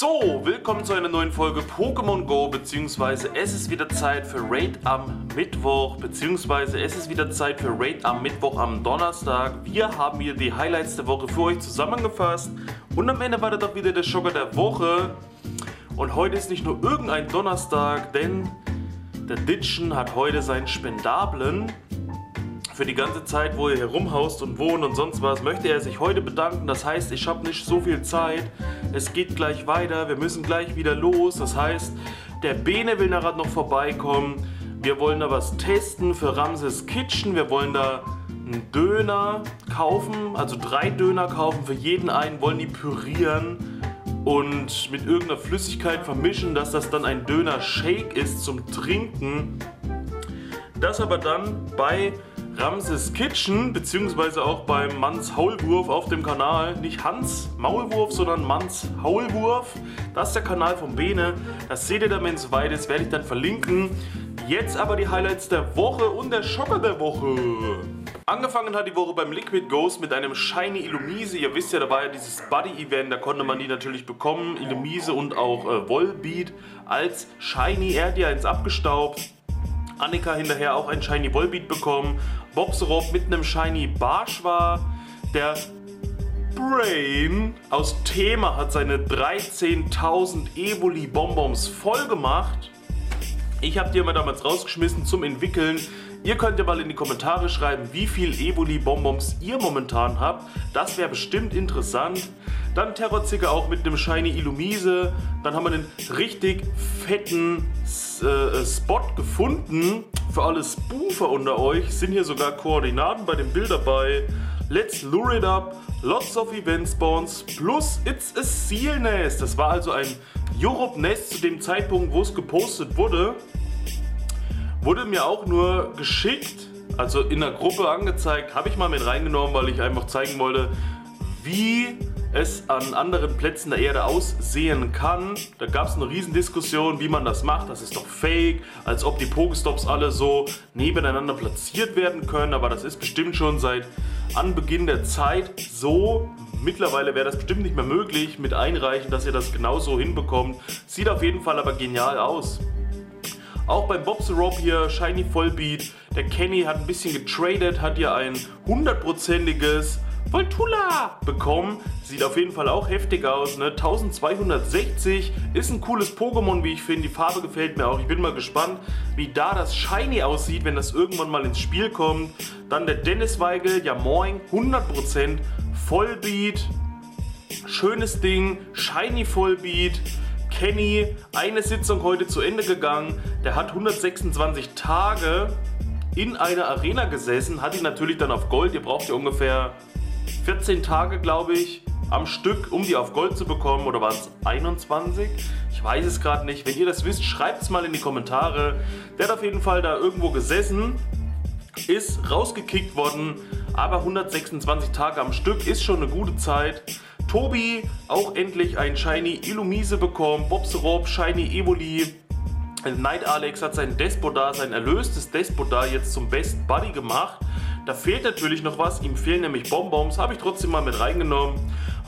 So, willkommen zu einer neuen Folge Pokémon Go, beziehungsweise es ist wieder Zeit für Raid am Mittwoch, beziehungsweise es ist wieder Zeit für Raid am Mittwoch am Donnerstag. Wir haben hier die Highlights der Woche für euch zusammengefasst und am Ende war doch wieder der Schocker der Woche. Und heute ist nicht nur irgendein Donnerstag, denn der Ditchen hat heute seinen Spendablen für die ganze Zeit, wo er hier rumhaust und wohnt und sonst was, möchte er sich heute bedanken. Das heißt, ich habe nicht so viel Zeit. Es geht gleich weiter. Wir müssen gleich wieder los. Das heißt, der Bene will nachher noch vorbeikommen. Wir wollen da was testen für Ramses Kitchen. Wir wollen da einen Döner kaufen, also drei Döner kaufen für jeden einen, wollen die pürieren und mit irgendeiner Flüssigkeit vermischen, dass das dann ein Döner-Shake ist zum Trinken. Das aber dann bei Ramses Kitchen, beziehungsweise auch beim Manns Haulwurf auf dem Kanal. Nicht Hans Maulwurf, sondern Manns Haulwurf. Das ist der Kanal von Bene. Das seht ihr dann, wenn es weit ist, werde ich dann verlinken. Jetzt aber die Highlights der Woche und der Schocker der Woche. Angefangen hat die Woche beim Liquid Ghost mit einem Shiny Illumise. Ihr wisst ja, da war ja dieses Buddy-Event, da konnte man die natürlich bekommen. Illumise und auch äh, Volbeat als Shiny. Er hat ja eins abgestaubt. Annika hinterher auch ein Shiny Volbeat bekommen. Bobsrop mit einem Shiny Barschwa. Der Brain aus Thema hat seine 13.000 Evoli Bonbons voll gemacht. Ich habe die immer damals rausgeschmissen zum Entwickeln. Ihr könnt ja mal in die Kommentare schreiben, wie viel Evoli Bonbons ihr momentan habt. Das wäre bestimmt interessant. Dann Terrorzicker auch mit einem Shiny Illumise. Dann haben wir einen richtig fetten äh, Spot gefunden. Für alle Spoofer unter euch sind hier sogar Koordinaten bei dem Bild dabei. Let's lure it up. Lots of Event Spawns. Plus It's a Seal Nest. Das war also ein Europe Nest zu dem Zeitpunkt, wo es gepostet wurde. Wurde mir auch nur geschickt, also in der Gruppe angezeigt. Habe ich mal mit reingenommen, weil ich einfach zeigen wollte, wie es an anderen Plätzen der Erde aussehen kann. Da gab es eine Riesendiskussion, wie man das macht. Das ist doch fake, als ob die Pokestops alle so nebeneinander platziert werden können. Aber das ist bestimmt schon seit Anbeginn der Zeit so. Mittlerweile wäre das bestimmt nicht mehr möglich mit Einreichen, dass ihr das genauso hinbekommt. Sieht auf jeden Fall aber genial aus. Auch beim Bobs Rope hier, Shiny Vollbeat. Der Kenny hat ein bisschen getradet, hat hier ein hundertprozentiges Voltula bekommen. Sieht auf jeden Fall auch heftig aus. Ne? 1260 ist ein cooles Pokémon, wie ich finde. Die Farbe gefällt mir auch. Ich bin mal gespannt, wie da das Shiny aussieht, wenn das irgendwann mal ins Spiel kommt. Dann der Dennis Weigel, ja moin, 100% Vollbeat. Schönes Ding, Shiny Vollbeat. Kenny, eine Sitzung heute zu Ende gegangen. Der hat 126 Tage in einer Arena gesessen, hat ihn natürlich dann auf Gold. Ihr braucht ja ungefähr 14 Tage, glaube ich, am Stück, um die auf Gold zu bekommen. Oder waren es 21? Ich weiß es gerade nicht. Wenn ihr das wisst, schreibt es mal in die Kommentare. Der hat auf jeden Fall da irgendwo gesessen, ist rausgekickt worden, aber 126 Tage am Stück ist schon eine gute Zeit. Tobi auch endlich ein Shiny Illumise bekommen. Bobserop, Shiny Evoli. Night Alex hat sein Despota, sein erlöstes Despota jetzt zum Best Buddy gemacht. Da fehlt natürlich noch was, ihm fehlen nämlich Bonbons, habe ich trotzdem mal mit reingenommen.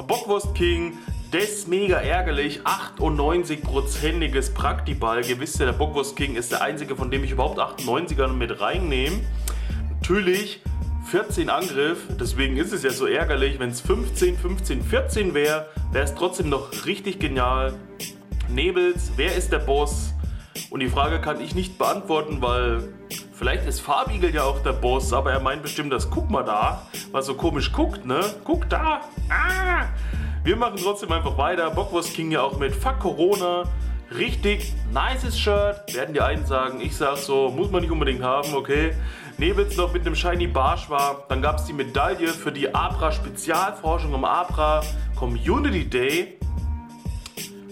Bockwurst King, das mega ärgerlich, 98%iges Praktiball. Ihr wisst ja, der Bockwurst King ist der einzige, von dem ich überhaupt 98er mit reinnehme. Natürlich 14 Angriff, deswegen ist es ja so ärgerlich. Wenn es 15, 15, 14 wäre, wäre es trotzdem noch richtig genial. Nebels, wer ist der Boss? Und die Frage kann ich nicht beantworten, weil Vielleicht ist Farbigel ja auch der Boss, aber er meint bestimmt, dass guck mal da, was so komisch guckt, ne? Guck da! Ah! Wir machen trotzdem einfach weiter. Bockwurst King ja auch mit Fuck Corona. Richtig nices Shirt, werden die einen sagen. Ich sag so, muss man nicht unbedingt haben, okay. Nebels noch mit einem Shiny Barsch war. Dann gab es die Medaille für die Abra Spezialforschung am Abra Community Day.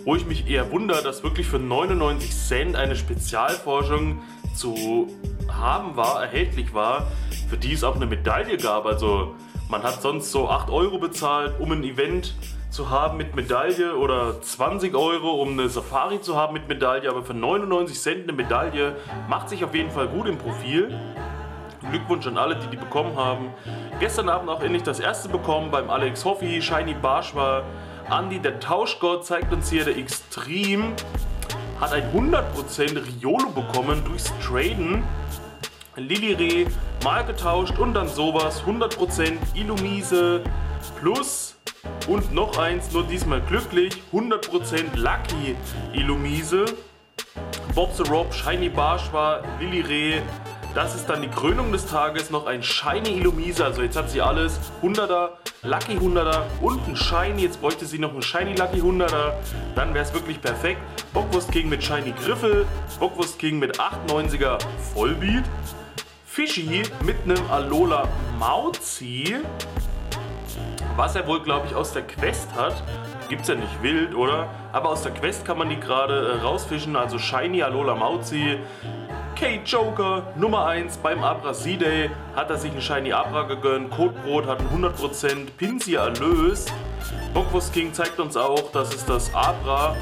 Wo ich mich eher wundere, dass wirklich für 99 Cent eine Spezialforschung zu haben war, erhältlich war, für die es auch eine Medaille gab. Also man hat sonst so 8 Euro bezahlt, um ein Event zu haben mit Medaille oder 20 Euro, um eine Safari zu haben mit Medaille, aber für 99 Cent eine Medaille macht sich auf jeden Fall gut im Profil. Glückwunsch an alle, die die bekommen haben. Gestern Abend auch endlich das erste bekommen beim Alex Hoffi, Shiny Barsch war Andy, der Tauschgott, zeigt uns hier der Extrem. Hat ein 100% Riolo bekommen durchs Traden. Lilire mal getauscht und dann sowas. 100% Illumise plus und noch eins, nur diesmal glücklich. 100% Lucky Illumise. Bob the Rob, Shiny Barschwa, Lilire, das ist dann die Krönung des Tages, noch ein Shiny Illumise, also jetzt hat sie alles, 100er, Lucky 100er und ein Shiny, jetzt bräuchte sie noch ein Shiny Lucky 100er, dann wäre es wirklich perfekt. Bockwurst King mit Shiny Griffel, Bockwurst King mit 98er Vollbeat, Fishy mit einem Alola Mauzi, was er wohl glaube ich aus der Quest hat, gibt's ja nicht wild, oder? Aber aus der Quest kann man die gerade äh, rausfischen, also Shiny Alola Mauzi, K-Joker Nummer 1 beim Abra C-Day hat er sich einen Shiny Abra gegönnt. Codebrot hat einen 100% Pinsy Erlös. Bockwurst King zeigt uns auch, dass es das Abra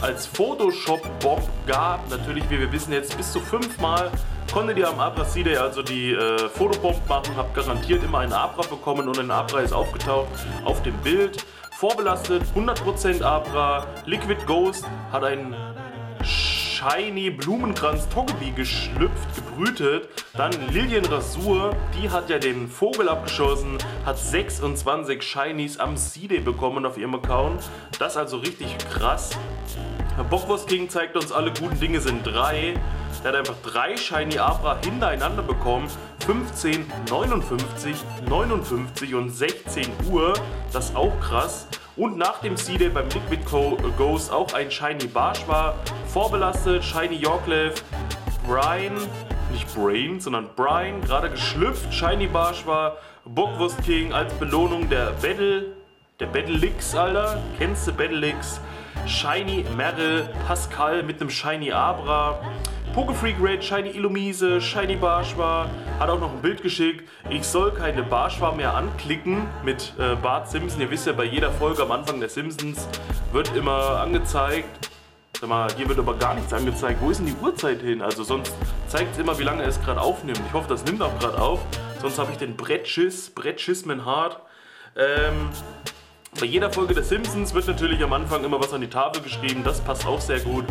als Photoshop-Bomb gab. Natürlich, wie wir wissen, jetzt bis zu fünfmal konntet ihr am Abra C-Day also die äh, Fotobomb machen. Habt garantiert immer einen Abra bekommen und ein Abra ist aufgetaucht auf dem Bild. Vorbelastet, 100% Abra. Liquid Ghost hat einen Shiny Blumenkranz Togepi geschlüpft, gebrütet. Dann Lilien Rasur, die hat ja den Vogel abgeschossen, hat 26 Shinies am CD bekommen auf ihrem Account. Das ist also richtig krass. Bockwurst King zeigt uns, alle guten Dinge sind drei. Der hat einfach drei Shiny Abra hintereinander bekommen. 15, 59, 59 und 16 Uhr. Das ist auch krass. Und nach dem Seeded beim Liquid Ghost auch ein Shiny Barsch war. Vorbelastet, Shiny Yorklev, Brian, nicht Brain, sondern Brian, gerade geschlüpft. Shiny Barsch war. Bockwurst King als Belohnung der Battle, der Battle Licks, Alter. Kennst du Battle Licks? Shiny Meryl, Pascal mit einem Shiny Abra. Pokefreak Red, Shiny Illumise, Shiny Barschwa, hat auch noch ein Bild geschickt. Ich soll keine Barschwa mehr anklicken mit äh, Bart Simpson. Ihr wisst ja, bei jeder Folge am Anfang der Simpsons wird immer angezeigt. Sag mal, hier wird aber gar nichts angezeigt. Wo ist denn die Uhrzeit hin? Also sonst zeigt es immer, wie lange es gerade aufnimmt. Ich hoffe, das nimmt auch gerade auf. Sonst habe ich den Brettschiss, Brettschiss mein Hart. Ähm, bei jeder Folge der Simpsons wird natürlich am Anfang immer was an die Tafel geschrieben, das passt auch sehr gut.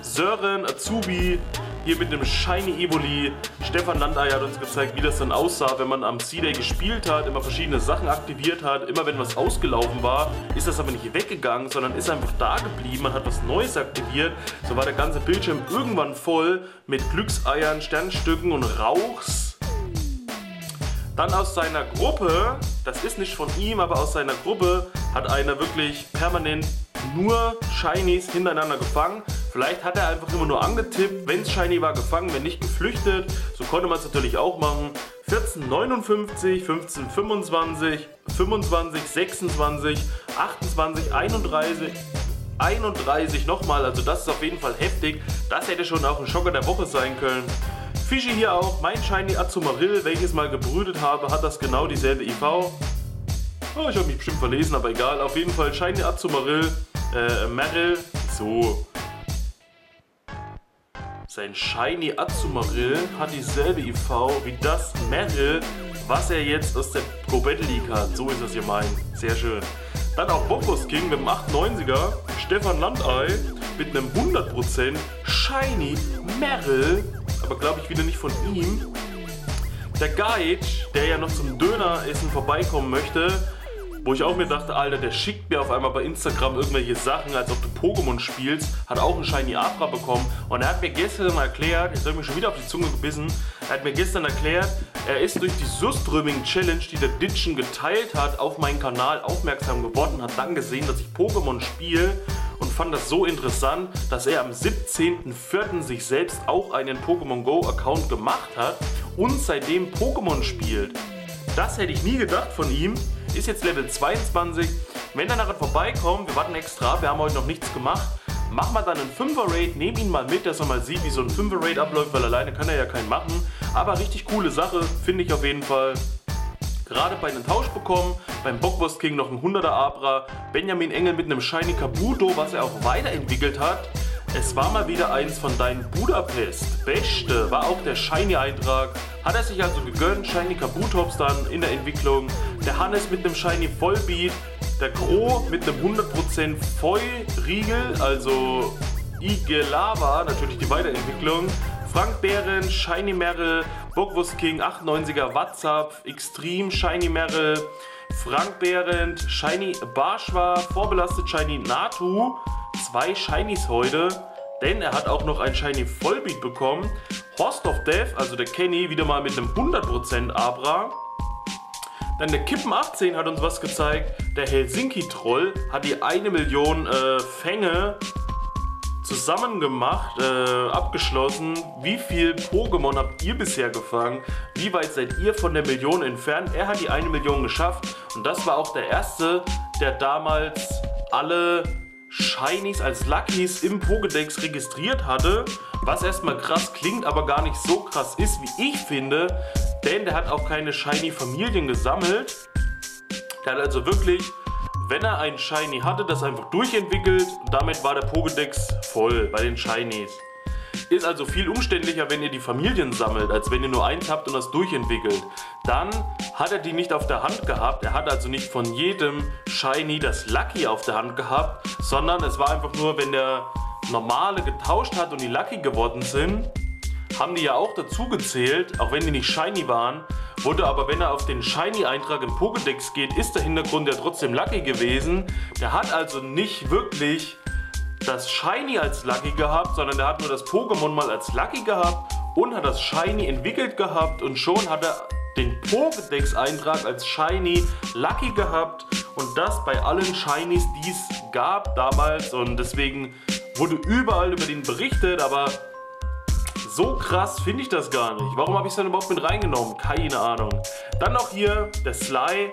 Sören Azubi hier mit einem Shiny Evoli. Stefan Landei hat uns gezeigt, wie das dann aussah, wenn man am C-Day gespielt hat, immer verschiedene Sachen aktiviert hat. Immer wenn was ausgelaufen war, ist das aber nicht weggegangen, sondern ist einfach da geblieben. Man hat was Neues aktiviert. So war der ganze Bildschirm irgendwann voll mit Glückseiern, Sternstücken und Rauchs. Dann aus seiner Gruppe, das ist nicht von ihm, aber aus seiner Gruppe hat einer wirklich permanent nur Shinies hintereinander gefangen. Vielleicht hat er einfach immer nur angetippt, wenn es Shiny war, gefangen, wenn nicht geflüchtet. So konnte man es natürlich auch machen. 1459, 1525, 25, 26, 28, 31, 31 nochmal. Also das ist auf jeden Fall heftig. Das hätte schon auch ein Schocker der Woche sein können. Fischi hier auch, mein Shiny Azumarill, welches mal gebrütet habe, hat das genau dieselbe IV. Oh, ich habe mich bestimmt verlesen, aber egal. Auf jeden Fall Shiny Azumarill, äh, Meryl, so. Sein Shiny Azumarill hat dieselbe IV wie das Meryl, was er jetzt aus der Go Battle League hat. So ist das hier mein. Sehr schön. Dann auch Bobbos King mit dem 890er, Stefan Landei mit einem 100% Shiny Meryl aber glaube ich wieder nicht von ihm. Der Guide, der ja noch zum Döneressen vorbeikommen möchte, wo ich auch mir dachte, Alter, der schickt mir auf einmal bei Instagram irgendwelche Sachen, als ob du Pokémon spielst, hat auch einen Shiny Abra bekommen und er hat mir gestern erklärt, jetzt habe ich mich schon wieder auf die Zunge gebissen, er hat mir gestern erklärt, er ist durch die Suströming Challenge, die der Ditchen geteilt hat, auf meinen Kanal aufmerksam geworden, hat dann gesehen, dass ich Pokémon spiele und fand das so interessant, dass er am 17.04. sich selbst auch einen Pokémon Go Account gemacht hat und seitdem Pokémon spielt. Das hätte ich nie gedacht von ihm. Ist jetzt Level 22. Wenn er nachher vorbeikommt, wir warten extra, wir haben heute noch nichts gemacht. Mach mal dann einen 5er Raid, nehm ihn mal mit, dass er mal sieht, wie so ein 5er Raid abläuft, weil alleine kann er ja keinen machen. Aber richtig coole Sache, finde ich auf jeden Fall gerade bei einem Tausch bekommen. Beim Bockwurst King noch ein 100er Abra. Benjamin Engel mit einem Shiny Kabuto, was er auch weiterentwickelt hat. Es war mal wieder eins von deinen Budapest. Beste war auch der Shiny-Eintrag. Hat er sich also gegönnt. Shiny Kabutops dann in der Entwicklung. Der Hannes mit einem Shiny Vollbeat. Der Gro mit einem 100% Feu-Riegel, also Igelava, natürlich die Weiterentwicklung. Frank Behren, Shiny Merrill, Bockwurst King, 98er WhatsApp, Extreme, Shiny Merrill, Frank Behrendt, Shiny Barschwa, vorbelastet Shiny Natu, zwei Shinies heute, denn er hat auch noch ein Shiny Vollbeat bekommen. Horst of Death, also der Kenny, wieder mal mit einem 100% Abra. Dann der Kippen 18 hat uns was gezeigt. Der Helsinki Troll hat die eine Million äh, Fänge zusammen gemacht, äh, abgeschlossen. Wie viel Pokémon habt ihr bisher gefangen? Wie weit seid ihr von der Million entfernt? Er hat die eine Million geschafft und das war auch der erste, der damals alle Shinies als Luckies im Pokédex registriert hatte. Was erstmal krass klingt, aber gar nicht so krass ist, wie ich finde. Denn der hat auch keine Shiny-Familien gesammelt. Der hat also wirklich wenn er ein Shiny hatte, das einfach durchentwickelt. Damit war der Pokédex voll bei den Shinies. Ist also viel umständlicher, wenn ihr die Familien sammelt, als wenn ihr nur eins habt und das durchentwickelt. Dann hat er die nicht auf der Hand gehabt. Er hat also nicht von jedem Shiny das Lucky auf der Hand gehabt, sondern es war einfach nur, wenn der normale getauscht hat und die Lucky geworden sind, haben die ja auch dazu gezählt, auch wenn die nicht Shiny waren, Wurde aber, wenn er auf den Shiny-Eintrag im Pokédex geht, ist der Hintergrund ja trotzdem Lucky gewesen. Der hat also nicht wirklich das Shiny als Lucky gehabt, sondern der hat nur das Pokémon mal als Lucky gehabt und hat das Shiny entwickelt gehabt und schon hat er den Pokédex-Eintrag als Shiny Lucky gehabt und das bei allen Shinies, die es gab damals und deswegen wurde überall über den berichtet, aber so krass finde ich das gar nicht. Warum habe ich es dann überhaupt mit reingenommen? Keine Ahnung. Dann noch hier der Sly.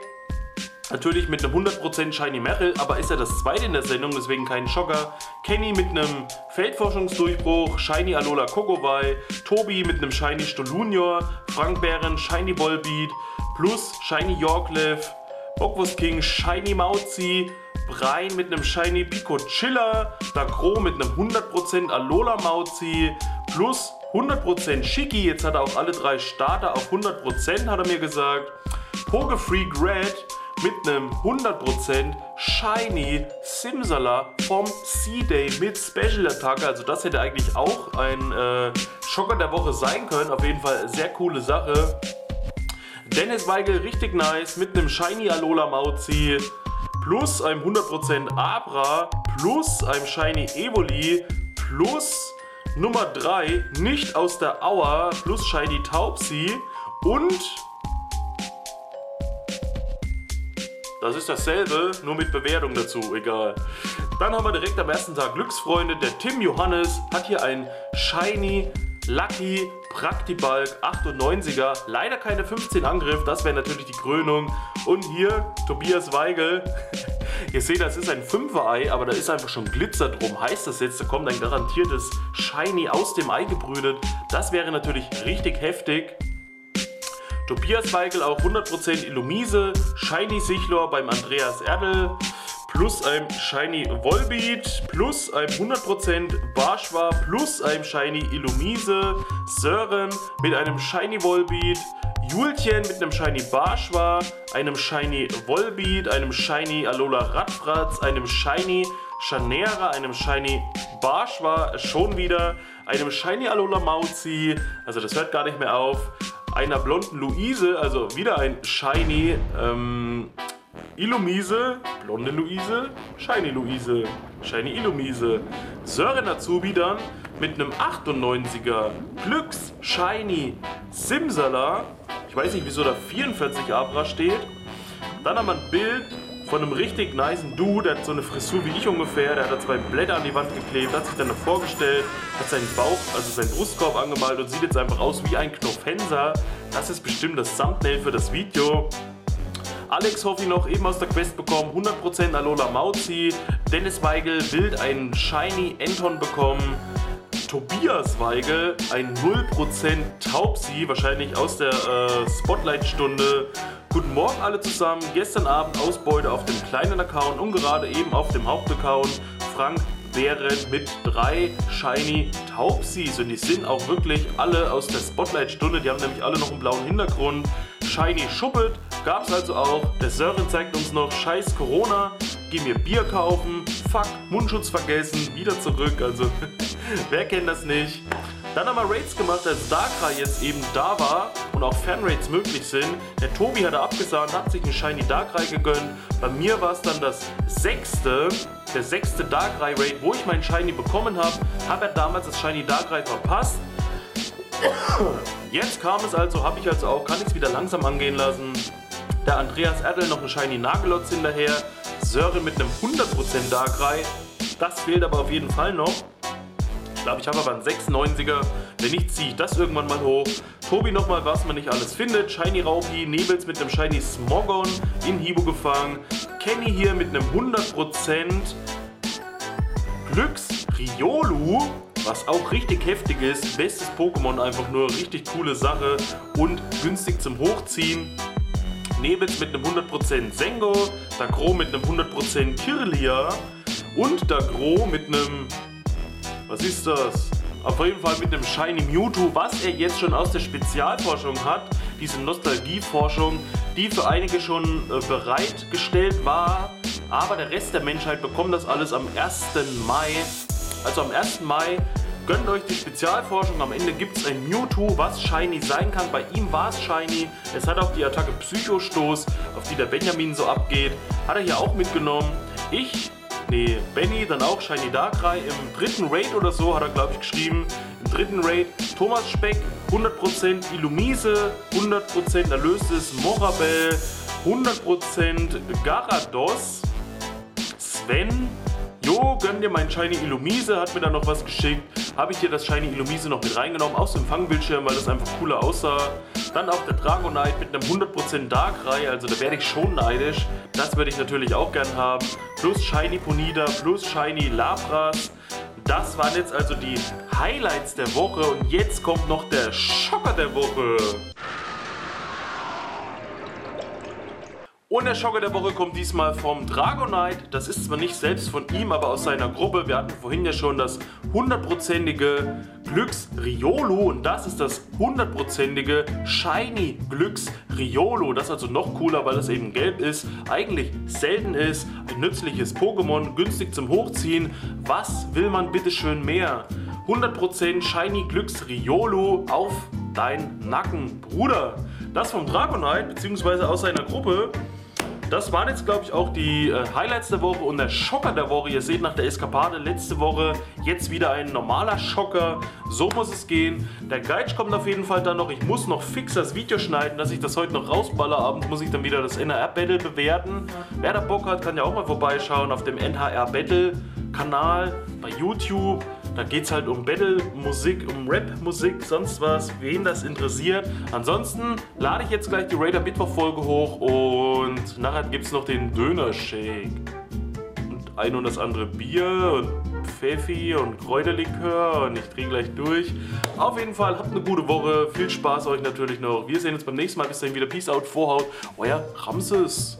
Natürlich mit einem 100% Shiny Merrill, aber ist ja das zweite in der Sendung, deswegen kein Schocker. Kenny mit einem Feldforschungsdurchbruch, Shiny Alola Kokowai, Tobi mit einem Shiny Stolunior, Frank Bären, Shiny Volbeat, plus Shiny Yorklev, Bockwurst King, Shiny Mauzi, Brein mit einem Shiny Pico Chiller, Dagro mit einem 100% Alola Mauzi, plus 100% Schicki, jetzt hat er auch alle drei Starter auf 100%, hat er mir gesagt. Pokefreak Red mit einem 100% Shiny Simsala vom C-Day mit Special Attacke. Also das hätte eigentlich auch ein äh, Schocker der Woche sein können. Auf jeden Fall sehr coole Sache. Dennis Weigel richtig nice mit einem Shiny Alola Mauzi plus einem 100% Abra plus einem Shiny Evoli plus Nummer 3, nicht aus der Auer plus Shiny Taubsi und das ist dasselbe, nur mit Bewertung dazu, egal. Dann haben wir direkt am ersten Tag Glücksfreunde. Der Tim Johannes hat hier ein Shiny Lucky Praktibalk 98er. Leider keine 15 Angriff, das wäre natürlich die Krönung. Und hier Tobias Weigel. Ihr seht, das ist ein 5er-Ei, aber da ist einfach schon Glitzer drum. Heißt das jetzt, da kommt ein garantiertes Shiny aus dem Ei gebrütet. Das wäre natürlich richtig heftig. Tobias Weigel auch 100% Illumise, Shiny Sichlor beim Andreas Erdl, plus ein Shiny Volbeat, plus ein 100% Barschwa, plus ein Shiny Illumise, Sören mit einem Shiny Volbeat, Julchen mit einem Shiny Barschwa, einem Shiny Volbeat, einem Shiny Alola Radfratz, einem Shiny Chanera, einem Shiny Barschwa schon wieder, einem Shiny Alola Mauzi, also das hört gar nicht mehr auf, einer blonden Luise, also wieder ein Shiny ähm, Illumise, blonde Luise, Shiny Luise, Shiny Illumise. Sören Azubi dann mit einem 98er Glücks Shiny Simsala. Ich weiß nicht, wieso da 44 Abra steht. Dann haben wir ein Bild von einem richtig niceen Dude, der hat so eine Frisur wie ich ungefähr, der hat da zwei Blätter an die Wand geklebt, hat sich dann vorgestellt, hat seinen Bauch, also seinen Brustkorb angemalt und sieht jetzt einfach aus wie ein Knopfhänser. Das ist bestimmt das Thumbnail für das Video. Alex Hoffi noch eben aus der Quest bekommen, 100% Alola Mauzi. Dennis Weigel wild einen Shiny Anton bekommen. Tobias Weigel ein 0% Taubsi, wahrscheinlich aus der äh, Spotlight-Stunde. Guten Morgen alle zusammen. Gestern Abend Ausbeute auf dem kleinen Account und gerade eben auf dem Hauptaccount. Frank wären mit drei Shiny Taubsis und die sind auch wirklich alle aus der Spotlight-Stunde. Die haben nämlich alle noch einen blauen Hintergrund. Shiny Schuppet gab es also auch. Der Sören zeigt uns noch, scheiß Corona, geh mir Bier kaufen, fuck, Mundschutz vergessen, wieder zurück, also wer kennt das nicht. Dann haben wir Raids gemacht, als Darkrai jetzt eben da war und auch Fanraids möglich sind. Der Tobi hat da abgesagt, hat sich einen Shiny Darkrai gegönnt. Bei mir war es dann das sechste, der sechste Darkrai Raid, wo ich meinen Shiny bekommen habe. Habe er damals das Shiny Darkrai verpasst. Jetzt kam es also, habe ich also auch, kann ich es wieder langsam angehen lassen. Der Andreas Erdl noch einen Shiny Nagelotz hinterher. Sören mit einem 100% Darkrai. Das fehlt aber auf jeden Fall noch. Ich glaube, ich habe aber einen 96er. Wenn nicht, ziehe ich das irgendwann mal hoch. Tobi nochmal, was man nicht alles findet. Shiny Raupi, Nebels mit einem Shiny Smogon in Hibo gefangen. Kenny hier mit einem 100% Glücks Riolu, was auch richtig heftig ist. Bestes Pokémon, einfach nur richtig coole Sache und günstig zum Hochziehen. Nebels mit einem 100% Sengo, Dagro mit einem 100% Kirlia und Dagro mit einem was ist das? Auf jeden Fall mit dem Shiny Mewtwo, was er jetzt schon aus der Spezialforschung hat. Diese Nostalgieforschung, die für einige schon äh, bereitgestellt war. Aber der Rest der Menschheit bekommt das alles am 1. Mai. Also am 1. Mai Gönnt euch die Spezialforschung. Am Ende gibt es ein Mewtwo, was Shiny sein kann. Bei ihm war es Shiny. Es hat auch die Attacke Psychostoß, auf die der Benjamin so abgeht. Hat er hier auch mitgenommen. Ich nee, Benny, dann auch Shiny Darkrai. Im dritten Raid oder so hat er, glaube ich, geschrieben. Im dritten Raid Thomas Speck, 100% Illumise, 100% Erlöstes Morabel, 100% Garados, Sven, Jo, gönn dir meinen Shiny Illumise, hat mir dann noch was geschickt. Habe ich dir das Shiny Illumise noch mit reingenommen aus dem Fangbildschirm, weil das einfach cooler aussah. Dann auch der Dragonite mit einem 100% Darkrai, also da werde ich schon neidisch. Das würde ich natürlich auch gern haben. Plus Shiny Ponida, plus Shiny Lapras. Das waren jetzt also die Highlights der Woche und jetzt kommt noch der Schocker der Woche. Und der Schocker der Woche kommt diesmal vom Dragonite. Das ist zwar nicht selbst von ihm, aber aus seiner Gruppe. Wir hatten vorhin ja schon das hundertprozentige Glücks Riolo und das ist das hundertprozentige Shiny Glücks Riolo. Das ist also noch cooler, weil es eben gelb ist, eigentlich selten ist, ein nützliches Pokémon, günstig zum Hochziehen. Was will man bitte schön mehr? 100% Shiny Glücks Riolo auf dein Nacken, Bruder. Das vom Dragonite, beziehungsweise aus seiner Gruppe. Das waren jetzt, glaube ich, auch die äh, Highlights der Woche und der Schocker der Woche. Ihr seht nach der Eskapade letzte Woche jetzt wieder ein normaler Schocker. So muss es gehen. Der Guide kommt auf jeden Fall dann noch. Ich muss noch fix das Video schneiden, dass ich das heute noch rausballer. Abends muss ich dann wieder das NHR Battle bewerten. Wer da Bock hat, kann ja auch mal vorbeischauen auf dem NHR Battle Kanal bei YouTube. Da geht es halt um Battle-Musik, um Rap-Musik, sonst was, wen das interessiert. Ansonsten lade ich jetzt gleich die Raider Mittwoch-Folge hoch und nachher gibt es noch den Döner-Shake. Und ein und das andere Bier und Pfeffi und Kräuterlikör und ich drehe gleich durch. Auf jeden Fall, habt eine gute Woche. Viel Spaß euch natürlich noch. Wir sehen uns beim nächsten Mal. Bis dahin wieder. Peace out, Vorhaut. Euer Ramses.